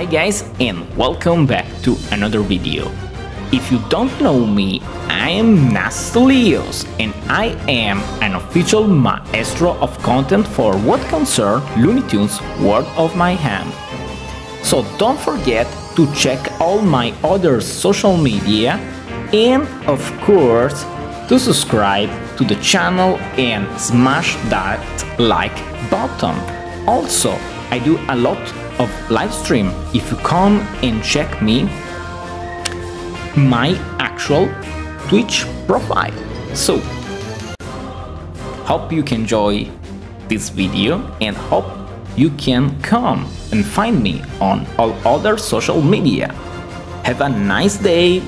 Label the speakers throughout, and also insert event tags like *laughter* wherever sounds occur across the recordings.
Speaker 1: Hi guys and welcome back to another video. If you don't know me, I am NastyLeoS and I am an official maestro of content for what concern Looney Tunes World of Mayhem. So don't forget to check all my other social media and of course to subscribe to the channel and smash that like button. Also, I do a lot of live stream if you come and check me my actual Twitch profile. So, hope you can enjoy this video and hope you can come and find me on all other social media. Have a nice day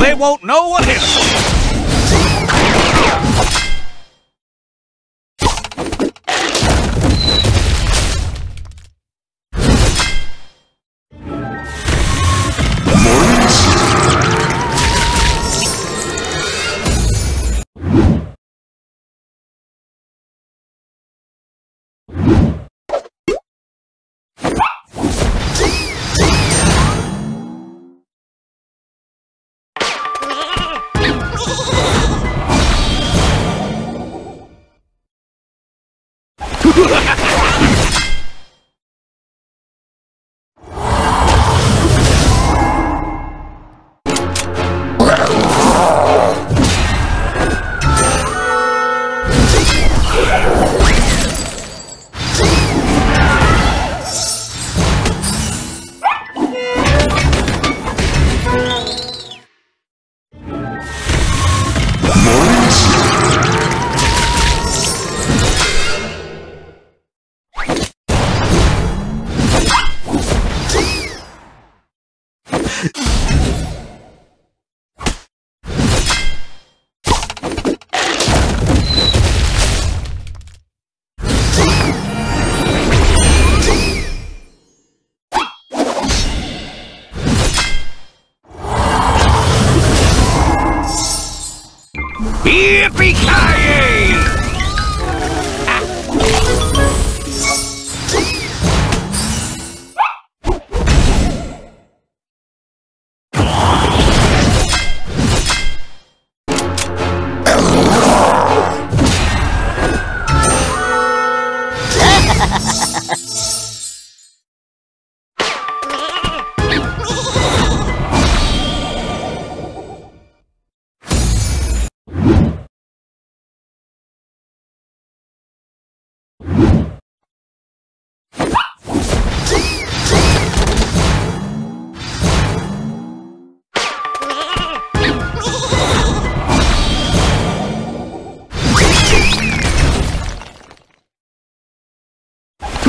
Speaker 2: They won't know what hit 'em.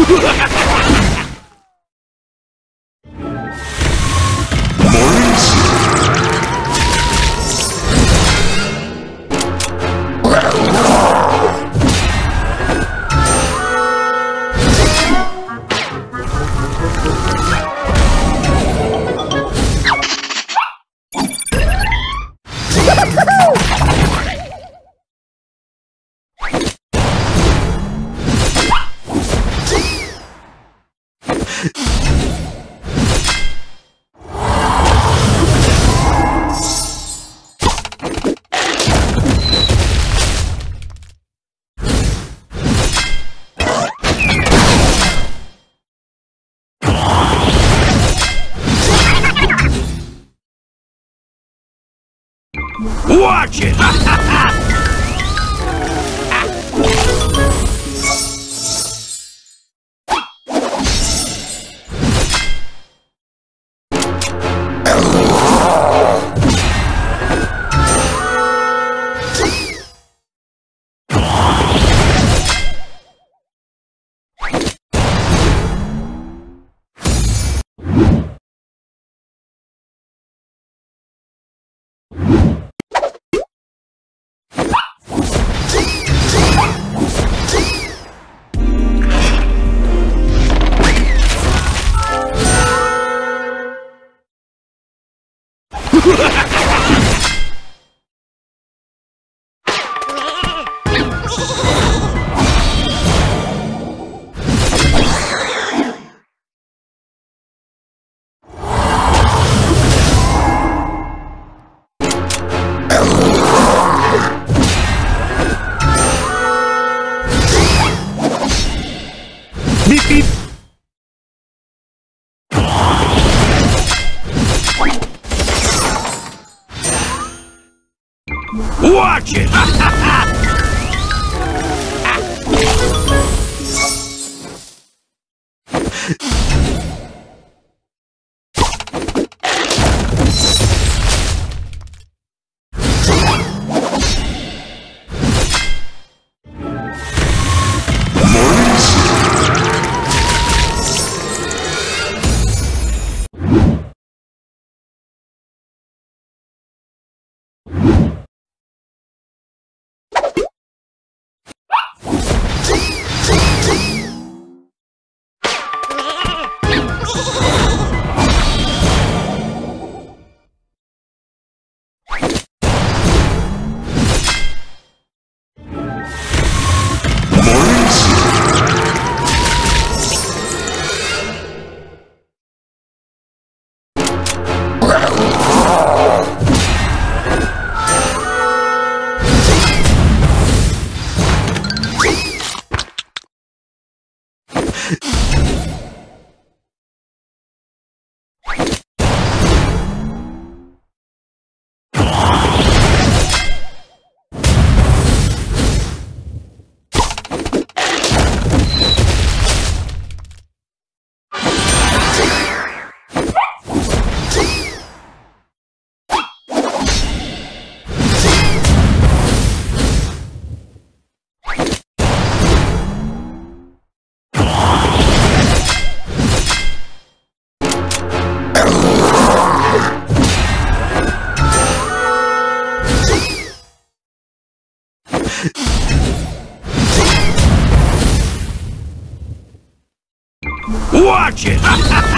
Speaker 2: Ha ha ha! Watch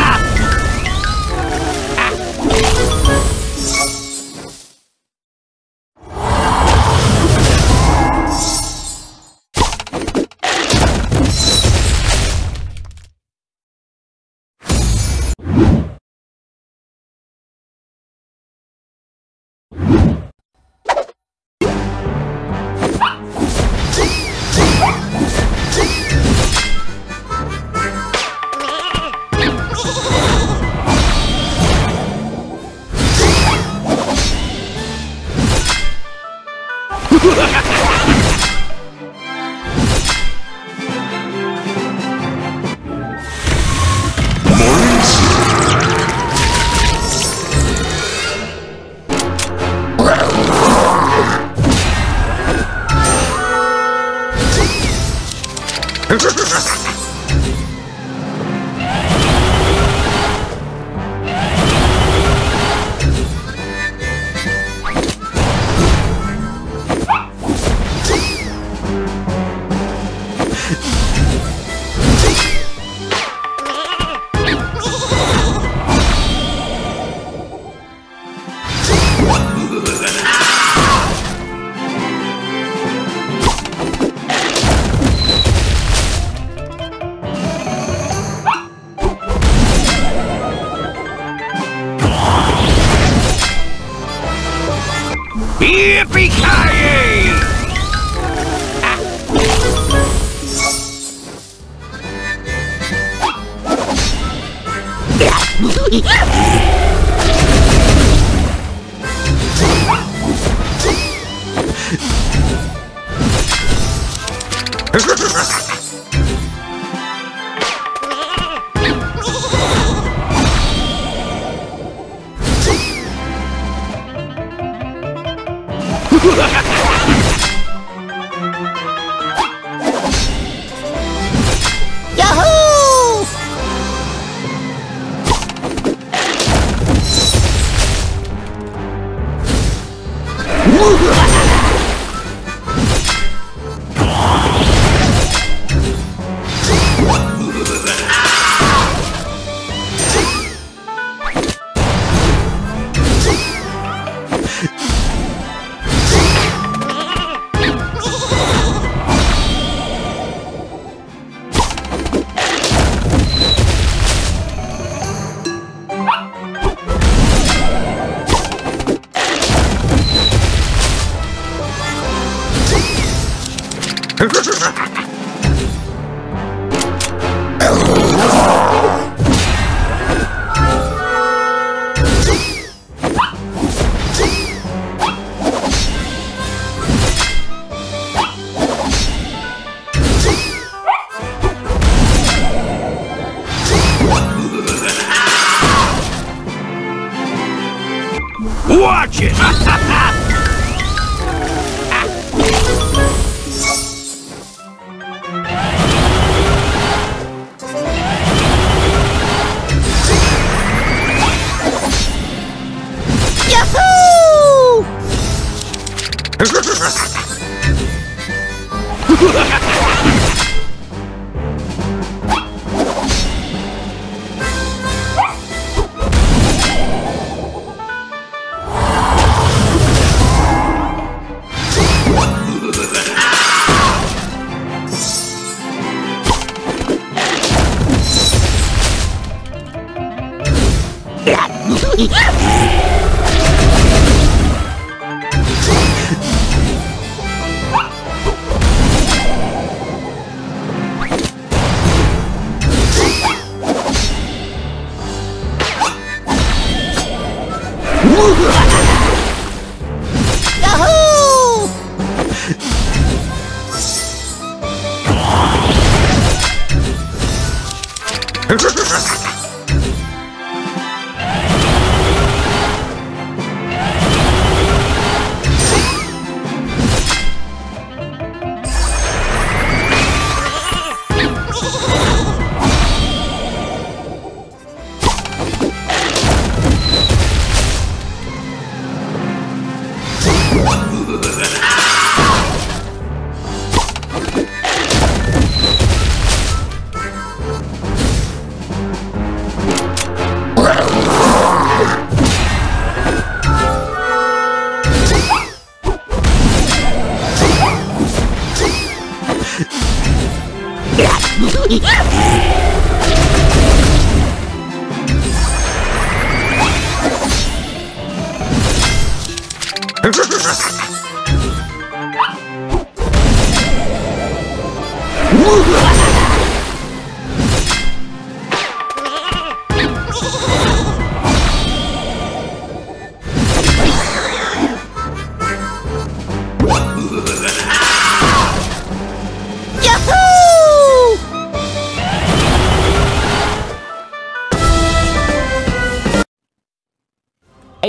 Speaker 3: こ *laughs* だ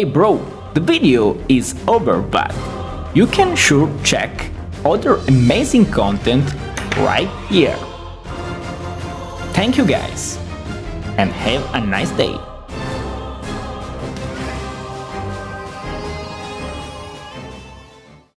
Speaker 1: Hey bro, the video is over but you can sure check other amazing content right here. Thank you guys and have a nice day.